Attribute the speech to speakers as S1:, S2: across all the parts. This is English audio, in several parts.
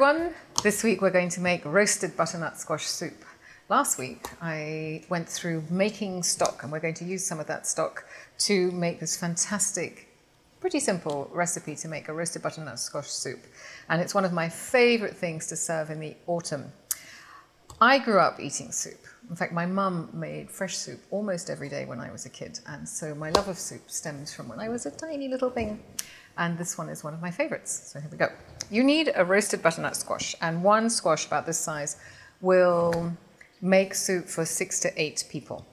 S1: Everyone! This week we're going to make roasted butternut squash soup. Last week I went through making stock and we're going to use some of that stock to make this fantastic, pretty simple recipe to make a roasted butternut squash soup. And it's one of my favourite things to serve in the autumn. I grew up eating soup. In fact, my mum made fresh soup almost every day when I was a kid. And so my love of soup stems from when I was a tiny little thing. And this one is one of my favorites. So here we go. You need a roasted butternut squash, and one squash about this size will make soup for six to eight people.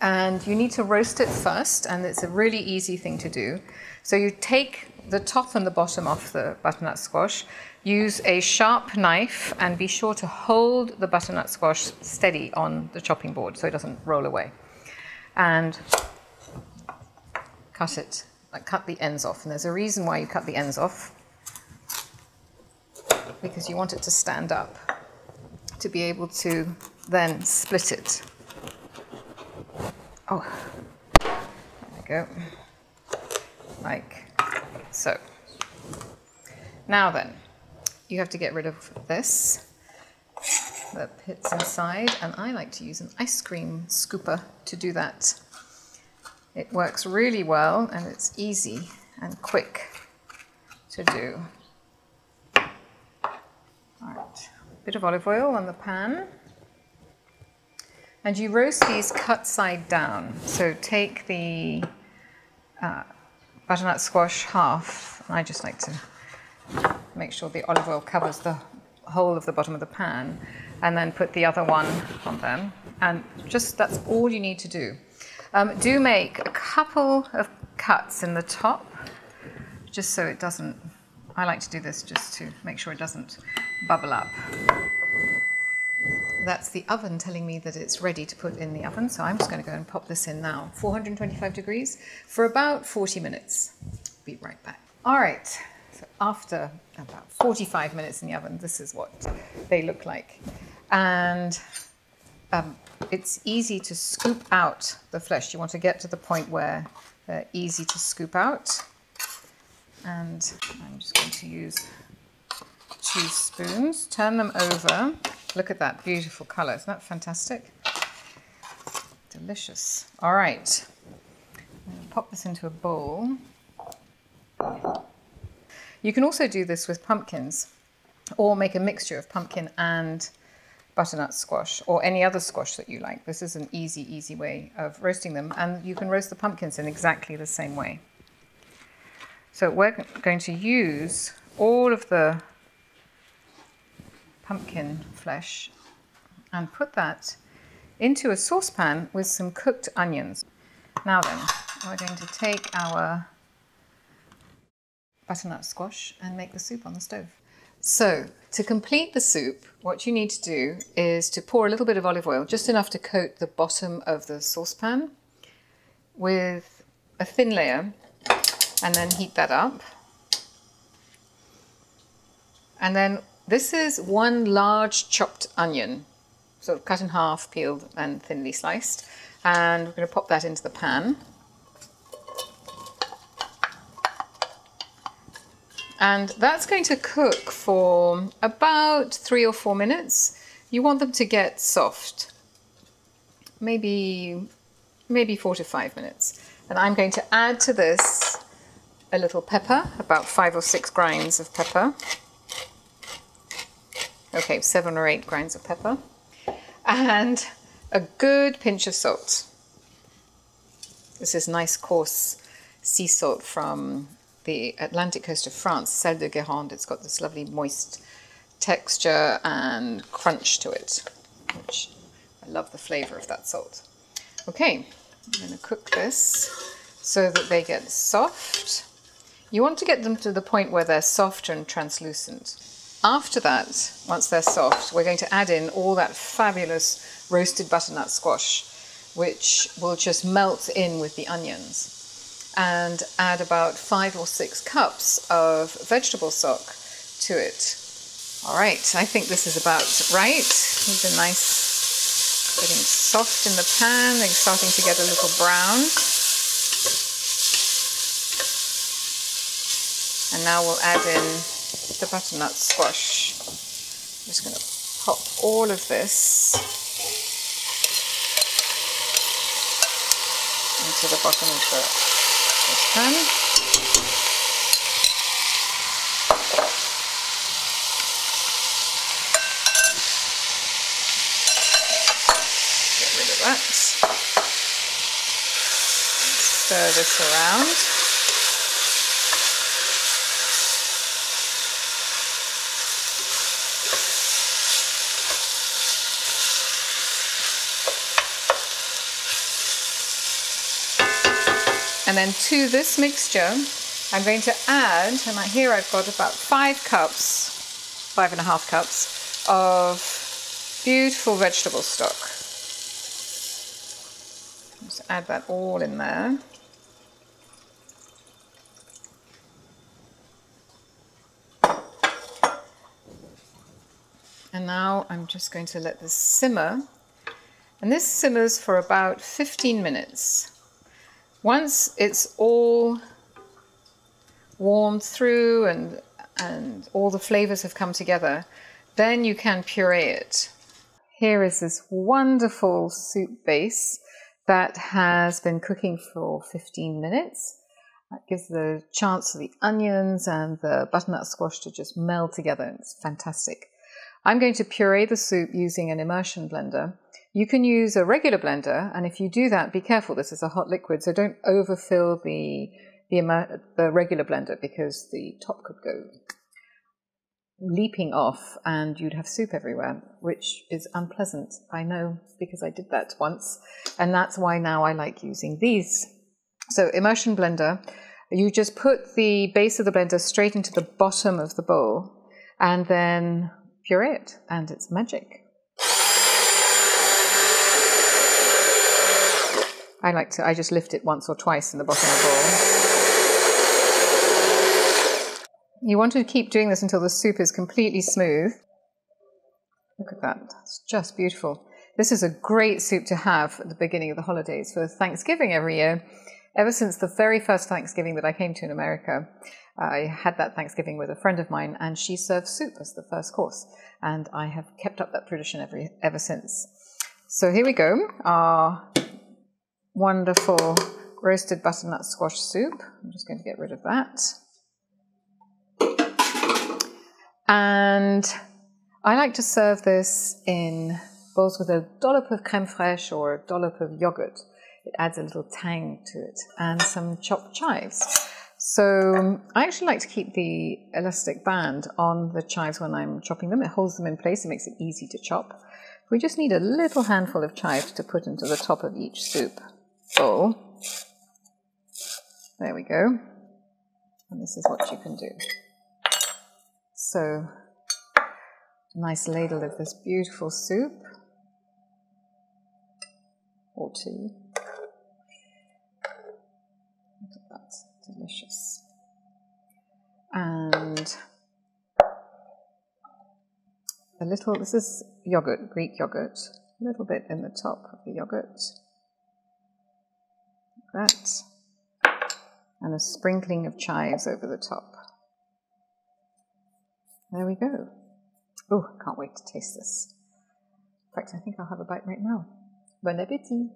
S1: And you need to roast it first, and it's a really easy thing to do. So you take the top and the bottom off the butternut squash, use a sharp knife, and be sure to hold the butternut squash steady on the chopping board so it doesn't roll away. And cut it like cut the ends off. And there's a reason why you cut the ends off, because you want it to stand up to be able to then split it. Oh, there we go. Like so. Now then, you have to get rid of this, the pits inside, and I like to use an ice cream scooper to do that. It works really well and it's easy and quick to do. All right, bit of olive oil on the pan. And you roast these cut side down. So take the uh, butternut squash half. I just like to make sure the olive oil covers the whole of the bottom of the pan and then put the other one on them. And just that's all you need to do. Um, do make a couple of cuts in the top, just so it doesn't, I like to do this just to make sure it doesn't bubble up. That's the oven telling me that it's ready to put in the oven, so I'm just going to go and pop this in now. 425 degrees for about 40 minutes. Be right back. All right, so after about 45 minutes in the oven, this is what they look like. And um, it's easy to scoop out the flesh. You want to get to the point where they're easy to scoop out. And I'm just going to use two spoons, turn them over. Look at that beautiful color. Isn't that fantastic? Delicious. All right. pop this into a bowl. You can also do this with pumpkins or make a mixture of pumpkin and butternut squash or any other squash that you like. This is an easy, easy way of roasting them. And you can roast the pumpkins in exactly the same way. So we're going to use all of the pumpkin flesh and put that into a saucepan with some cooked onions. Now then, we're going to take our butternut squash and make the soup on the stove. So to complete the soup, what you need to do is to pour a little bit of olive oil, just enough to coat the bottom of the saucepan with a thin layer and then heat that up. And then this is one large chopped onion, sort of cut in half, peeled and thinly sliced. And we're going to pop that into the pan. And that's going to cook for about three or four minutes. You want them to get soft, maybe, maybe four to five minutes. And I'm going to add to this a little pepper, about five or six grinds of pepper. Okay, seven or eight grinds of pepper. And a good pinch of salt. This is nice coarse sea salt from the Atlantic coast of France, Sel de Guérande. It's got this lovely moist texture and crunch to it, which I love the flavour of that salt. Okay, I'm going to cook this so that they get soft. You want to get them to the point where they're soft and translucent. After that, once they're soft, we're going to add in all that fabulous roasted butternut squash, which will just melt in with the onions and add about five or six cups of vegetable stock to it. All right, I think this is about right. These are nice, getting soft in the pan. They're starting to get a little brown. And now we'll add in the butternut squash. I'm just going to pop all of this into the bottom of the pan. that. Stir this around. And then to this mixture, I'm going to add, and here I've got about five cups, five and a half cups of beautiful vegetable stock. Just add that all in there. And now I'm just going to let this simmer. And this simmers for about 15 minutes. Once it's all warmed through and, and all the flavors have come together, then you can puree it. Here is this wonderful soup base that has been cooking for 15 minutes. That gives the chance for the onions and the butternut squash to just meld together. It's fantastic. I'm going to puree the soup using an immersion blender. You can use a regular blender, and if you do that, be careful. This is a hot liquid, so don't overfill the the, the regular blender because the top could go leaping off and you'd have soup everywhere, which is unpleasant. I know because I did that once. And that's why now I like using these. So immersion blender, you just put the base of the blender straight into the bottom of the bowl and then puree it and it's magic. I like to, I just lift it once or twice in the bottom of the bowl. You want to keep doing this until the soup is completely smooth. Look at that, it's just beautiful. This is a great soup to have at the beginning of the holidays for Thanksgiving every year. Ever since the very first Thanksgiving that I came to in America, I had that Thanksgiving with a friend of mine, and she served soup as the first course. And I have kept up that tradition every, ever since. So here we go, our wonderful roasted butternut squash soup. I'm just going to get rid of that. And I like to serve this in bowls with a dollop of creme fraiche or a dollop of yogurt. It adds a little tang to it and some chopped chives. So I actually like to keep the elastic band on the chives when I'm chopping them. It holds them in place, it makes it easy to chop. We just need a little handful of chives to put into the top of each soup bowl. There we go. And this is what you can do. So, a nice ladle of this beautiful soup, or two. Look at that, delicious. And a little, this is yogurt, Greek yogurt, a little bit in the top of the yogurt. Like that. And a sprinkling of chives over the top. There we go. Oh, I can't wait to taste this. In fact, I think I'll have a bite right now. Bon appetit!